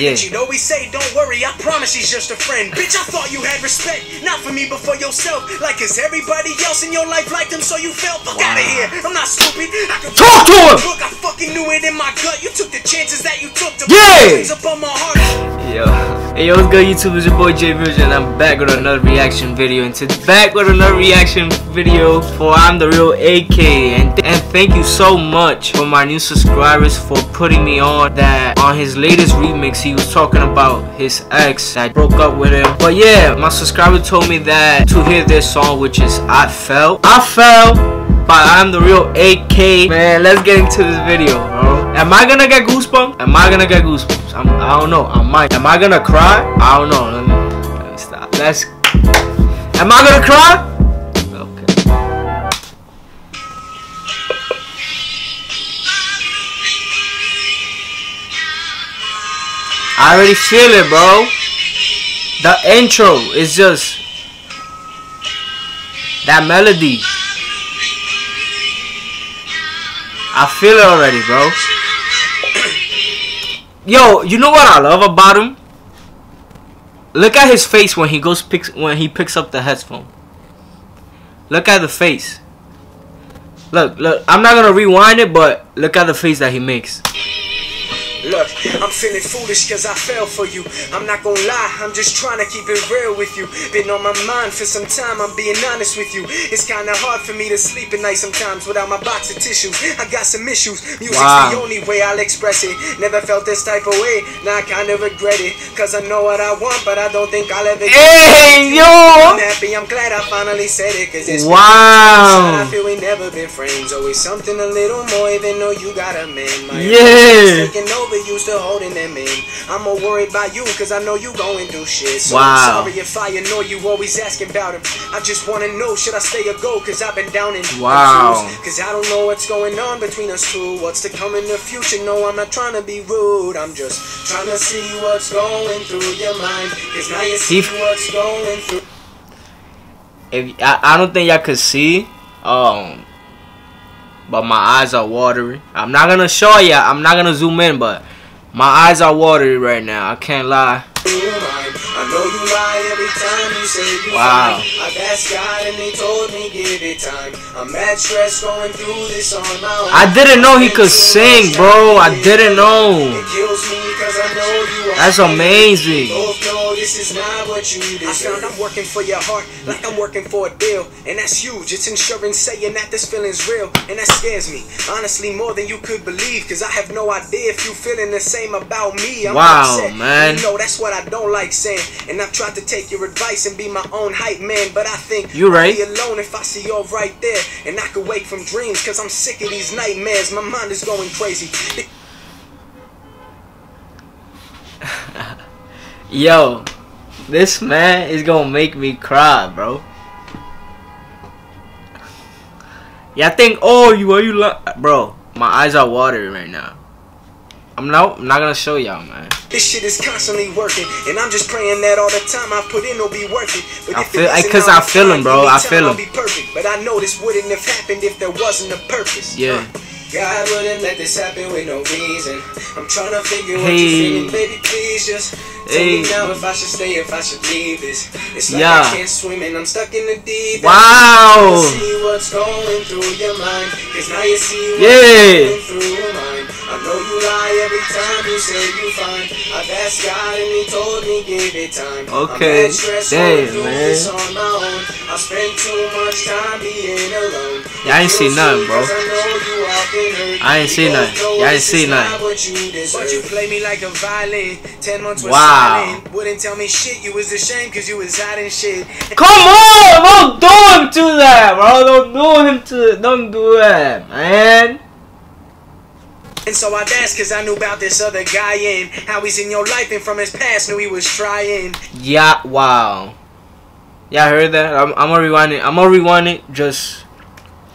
Yeah. And she'd always say, Don't worry, I promise she's just a friend. Bitch, I thought you had respect, not for me, but for yourself. Like, is everybody else in your life like them, so you felt? Fuck Wow. out of here. I'm not stupid. I could Talk to him! Look, I fucking knew it in my gut. You took the chances that you took to Yeah! put things up on my heart. Yo, hey yo, what's good YouTube? It's your boy JayVision. I'm back with another reaction video, and today back with another reaction video for I'm the Real AK. And th- and thank you so much for my new subscribers for putting me on that. On his latest remix, he was talking about his ex that broke up with him. But yeah, my subscriber told me that to hear this song, which is I Fell. I Fell by I'm the Real AK. Man, let's get into this video, bro. Am I gonna get goosebumps? Am I gonna get goosebumps? I'm, I don't know. I might. Am I gonna cry? I don't know. Let me, let me stop. Let's. Am I gonna cry? I already feel it, bro. The intro is just that melody. I feel it already, bro. Yo, you know what I love about him? Look at his face when he goes picks when he picks up the headphone. Look at the face. Look, look. I'm not gonna rewind it, but look at the face that he makes. Look, I'm feeling foolish cause I fell for you. I'm not gonna lie, I'm just trying to keep it real with you. Been on my mind for some time, I'm being honest with you. It's kinda hard for me to sleep at night sometimes without my box of tissues. I got some issues, music's Wow. the only way I'll express it. Never felt this type of way, now I kinda regret it. Cause I know what I want, but I don't think I'll ever get Hey, it. yo! I'm happy, I'm glad I finally said it. Cause it's Wow. I feel we never been friends. Always something a little more, even though you got a man. My Yeah. Taking over, you still holding them in. I'm more worried about you, cause I know you going through shit. So Wow. I'm sorry if I annoy you, always asking about him. I just wanna know, should I stay or go? Cause I've been down in Wow. Cause I don't know what's going on between us two. What's to come in the future? No, I'm not trying to be rude. I'm just trying to see what's going through your mind. Cause now you see what's going through. If I, I don't think y'all could see, um, but my eyes are watery. I'm not gonna show ya. I'm not gonna zoom in, but my eyes are watery right now. I can't lie. I know you lie every time you say you Wow. fine. I've asked God and they told me give it time. I'm mad stressed going through this on my own. I didn't know he could sing, bro. I didn't know. It kills me 'cause I know you are That's amazing. Oh, Both know this is not what you deserve. I found I'm working for your heart like I'm working for a deal. And that's huge. It's insurance saying that this feeling's real. And that scares me. Honestly, more than you could believe. Cause I have no idea if you feeling the same about me. I'm Wow, upset. man. You know, that's what I don't like saying. And I've tried to take your advice and be my own hype man. But I think You right. I'll be alone if I see you right there. And I could wake from dreams. Cause I'm sick of these nightmares. My mind is going crazy. Yo, this man is gonna make me cry, bro. Yeah, I think. Oh, you are you, bro? My eyes are watering right now. I'm not. I'm not gonna show y'all, man. This shit is constantly working, and I'm just praying that all the time I put in will be worth it. But I if feel- it isn't, cause be feel him, bro. I feel him. be perfect, but I know this wouldn't have happened if there wasn't a purpose. Yeah. Uh, God wouldn't let this happen with no reason. I'm trying to figure what Hey. you're feeling, baby. Please just Hey. me now if I should stay, if I should leave this. It's like Yeah. I can't swim and I'm stuck in the deep. Wow. See what's going through your mind. Cause now you see what's Yeah. going through mine. I know you lie every time you say you fine. I've asked God and he told me give it time. Okay. I'm stressed Damn, man. on my own. I spend too much time being alone. Yeah, I ain't see Feels nothing, bro. 'Cause I know you often hurt. I ain't see We nothing. know Yeah, I ain't this see is nothing. what you. But you play me like a violin. Ten months was Wow. silent. Wouldn't tell me shit. You was ashamed cause you was hiding shit. Come on! Don't do him to that, bro. Don't do him to. Don't do that, man. And so I'd ask cause I knew about this other guy and how he's in your life and from his past knew he was trying. Yeah. Wow. Yeah, I heard that. I'm, I'm gonna rewind it. I'm gonna rewind it just.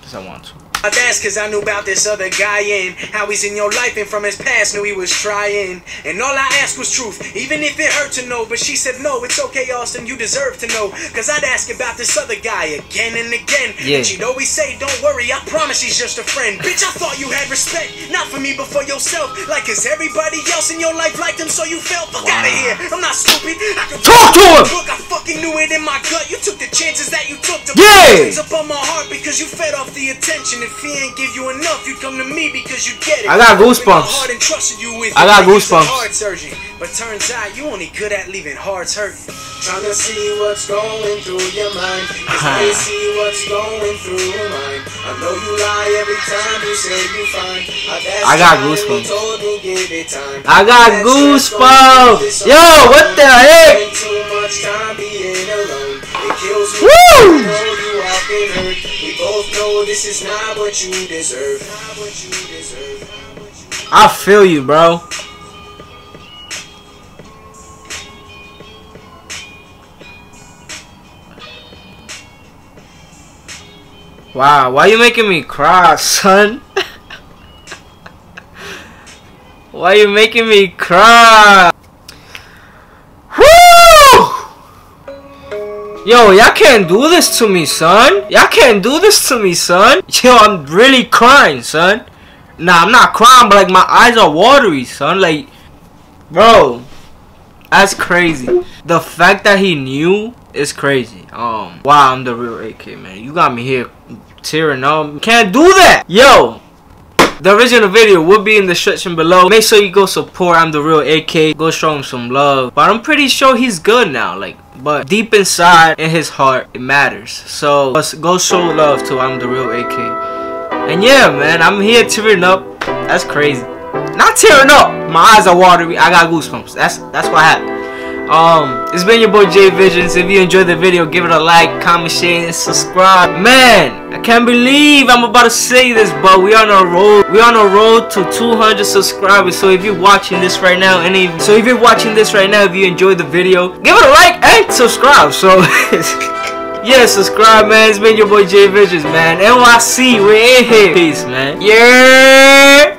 Cause I want to. That's cause I knew about this other guy and how he's in your life and from his past knew he was trying. And all I asked was truth, even if it hurt to know. But she said, No, it's okay, Austin, you deserve to know. Cause I'd ask about this other guy again and again. Yeah. And she'd always say, Don't worry, I promise he's just a friend. Bitch, I thought you had respect, not for me, but for yourself. Like, cause everybody else in your life liked him, so you felt. Fuck out of here, I'm not stupid. I can Talk to him! Look, I fucking knew it my gut. You took the chances that you took to Yeah! put up on my heart because you fed off the attention. If he ain't give you enough, you come to me because you get it. I got goosebumps. heart and trusted you with I got like it's a goosebumps. Heart surgeon, but turns out you only good at leaving hearts hurt. Trying to see what's going through your mind. Cause I see what's going through mine. I know you lie every time you say you fine. I got goosebumps. Told me give it time. I got Let's just go goosebumps. Yo, what the heck? Hurt. We both know this is not what you deserve. I feel you, bro. Wow, why you making me cry, son? why you making me cry? Yo, y'all can't do this to me, son. Y'all can't do this to me, son. Yo, I'm really crying, son. Nah, I'm not crying, but like my eyes are watery, son. Like, bro, that's crazy. The fact that he knew is crazy. Um, wow, I'm the real AK, man. You got me here tearing up. Can't do that, yo. The original video will be in the description below. Make sure you go support I'm the real AK. Go show him some love. But I'm pretty sure he's good now. Like, but deep inside in his heart, it matters. So let's go show love to I'm the real AK. And yeah, man, I'm here tearing up. That's crazy. Not tearing up. My eyes are watery. I got goosebumps. That's that's what happened. Um, it's been your boy JayVisions. If you enjoyed the video, give it a like, comment, share, and subscribe. Man, I can't believe I'm about to say this, but we on a road. We on a road to 200 subscribers. So if you're watching this right now, any so if you're watching this right now, if you enjoyed the video, give it a like and subscribe. So. Yeah, subscribe, man. It's been your boy JayVisions, man. NYC, we're in here. Peace, man. Yeah.